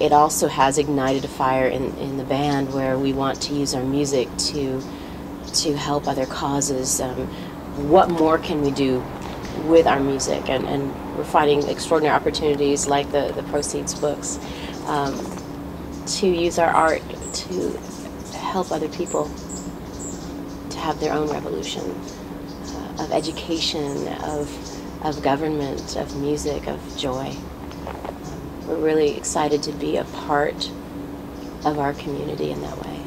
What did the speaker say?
it also has ignited a fire in, in the band where we want to use our music to to help other causes. Um, what more can we do with our music? And, and we're finding extraordinary opportunities like the, the ProSeed books um, to use our art to help other people to have their own revolution uh, of education, of, of government, of music, of joy. We're really excited to be a part of our community in that way.